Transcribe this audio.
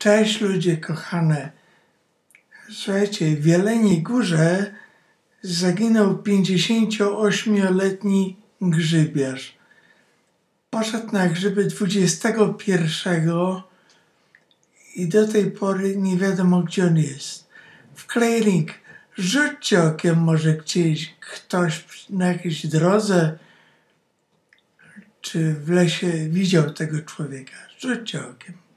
Cześć ludzie kochane. Słuchajcie, w Jeleniej Górze zaginął 58-letni grzybiarz. Poszedł na grzyby 21 i do tej pory nie wiadomo gdzie on jest. W Klejring rzućcie okiem może gdzieś ktoś na jakiejś drodze czy w lesie widział tego człowieka. Rzućcie okiem.